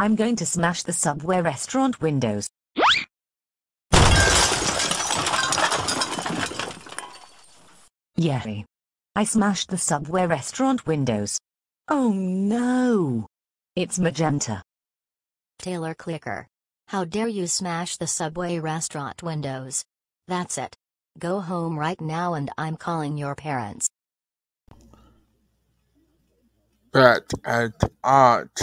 I'm going to smash the Subway restaurant windows. Yay. I smashed the Subway restaurant windows. Oh no. It's magenta. Taylor Clicker. How dare you smash the Subway restaurant windows? That's it. Go home right now and I'm calling your parents. At at art.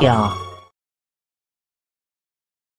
Yeah.